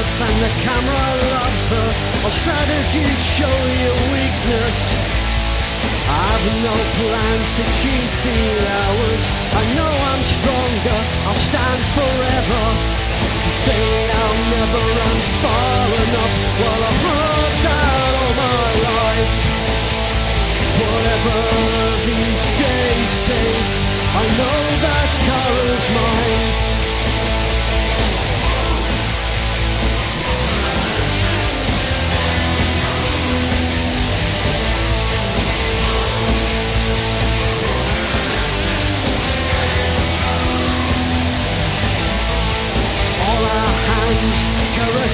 and the camera loves her. Our strategies show you weakness. I've no plan to cheat the hours. I know I'm stronger. I'll stand forever. Say I'll never run far enough. Well, I've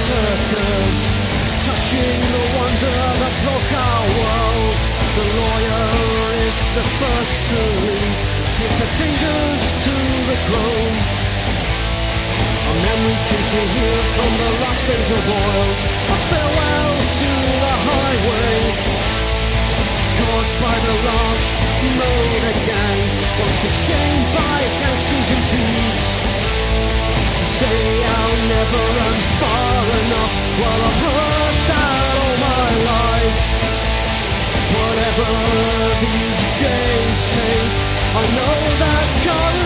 curves, touching the wonder that broke our world. The lawyer is the first to leave, take the fingers to the chrome. A memory chased me here from the last days of oil. A farewell to the highway, caught by the last motor again put to shame by gangsters and thieves say I'll never Whatever these days take, I know that